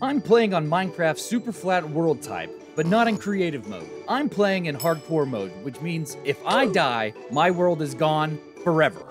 I'm playing on Minecraft Super Flat World type, but not in creative mode. I'm playing in hardcore mode, which means if I die, my world is gone forever.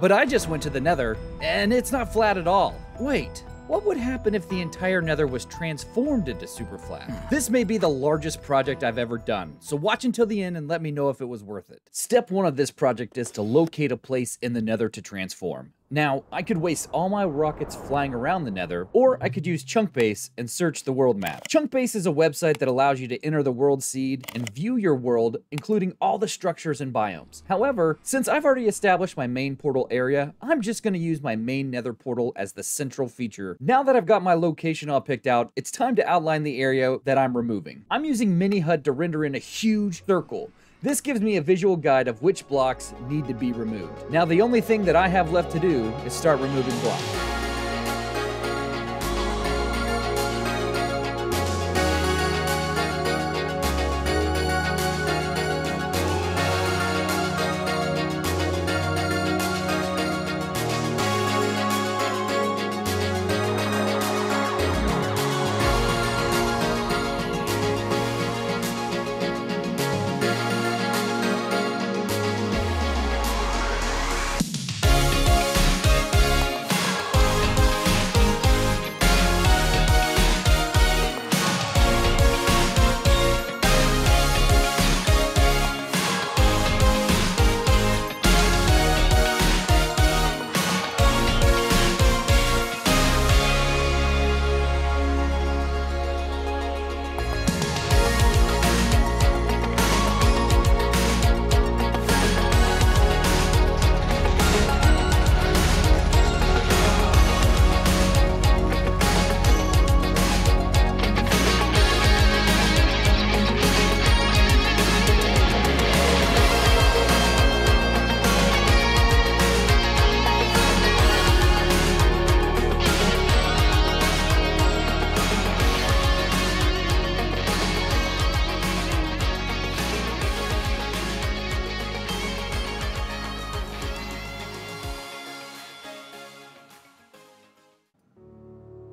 But I just went to the nether, and it's not flat at all. Wait, what would happen if the entire nether was transformed into super flat? Hmm. This may be the largest project I've ever done, so watch until the end and let me know if it was worth it. Step one of this project is to locate a place in the nether to transform. Now, I could waste all my rockets flying around the nether, or I could use Chunkbase and search the world map. Chunkbase is a website that allows you to enter the world seed and view your world, including all the structures and biomes. However, since I've already established my main portal area, I'm just going to use my main nether portal as the central feature. Now that I've got my location all picked out, it's time to outline the area that I'm removing. I'm using Mini HUD to render in a huge circle. This gives me a visual guide of which blocks need to be removed. Now the only thing that I have left to do is start removing blocks.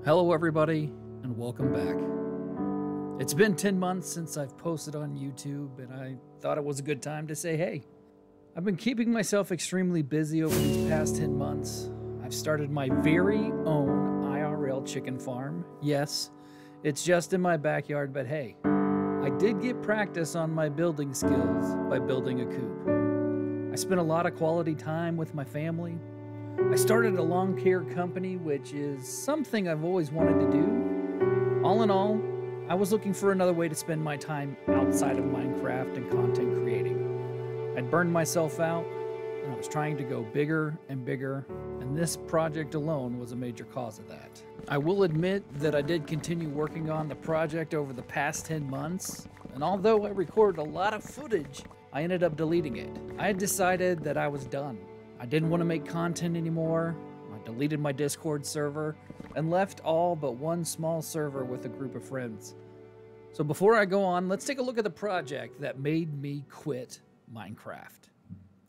Hello, everybody, and welcome back. It's been 10 months since I've posted on YouTube, and I thought it was a good time to say hey. I've been keeping myself extremely busy over these past 10 months. I've started my very own IRL chicken farm. Yes, it's just in my backyard, but hey, I did get practice on my building skills by building a coop. I spent a lot of quality time with my family, I started a lawn care company, which is something I've always wanted to do. All in all, I was looking for another way to spend my time outside of Minecraft and content creating. I'd burned myself out, and I was trying to go bigger and bigger, and this project alone was a major cause of that. I will admit that I did continue working on the project over the past 10 months, and although I recorded a lot of footage, I ended up deleting it. I had decided that I was done. I didn't want to make content anymore. I deleted my Discord server and left all but one small server with a group of friends. So before I go on, let's take a look at the project that made me quit Minecraft.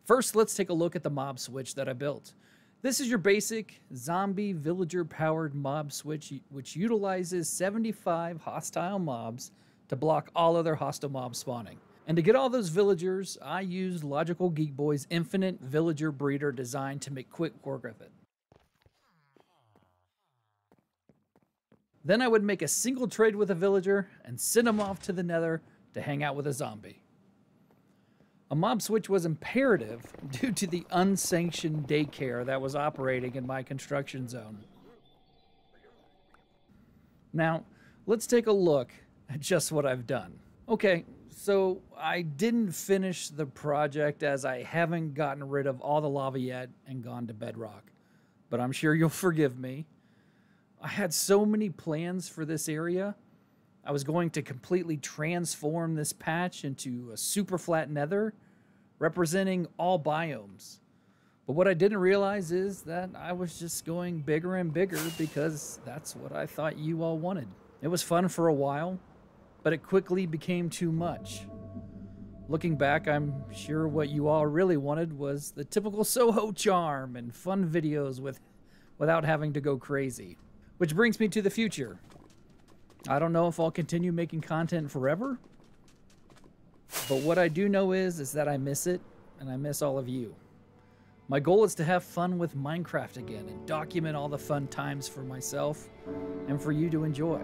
First, let's take a look at the mob switch that I built. This is your basic zombie villager powered mob switch, which utilizes 75 hostile mobs to block all other hostile mobs spawning. And to get all those villagers, I used Logical Geek Boy's infinite villager breeder design to make quick work of it. Then I would make a single trade with a villager and send him off to the nether to hang out with a zombie. A mob switch was imperative due to the unsanctioned daycare that was operating in my construction zone. Now, let's take a look at just what I've done. Okay, so I didn't finish the project as I haven't gotten rid of all the lava yet and gone to bedrock. But I'm sure you'll forgive me. I had so many plans for this area. I was going to completely transform this patch into a super flat nether, representing all biomes. But what I didn't realize is that I was just going bigger and bigger because that's what I thought you all wanted. It was fun for a while, but it quickly became too much. Looking back, I'm sure what you all really wanted was the typical Soho charm and fun videos with without having to go crazy. Which brings me to the future. I don't know if I'll continue making content forever, but what I do know is is that I miss it and I miss all of you. My goal is to have fun with Minecraft again and document all the fun times for myself and for you to enjoy.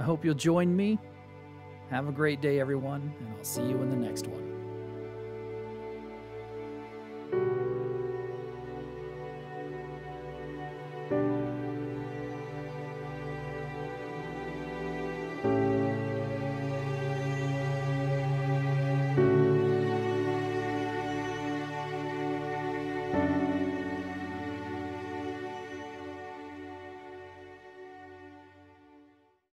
I hope you'll join me. Have a great day, everyone, and I'll see you in the next one.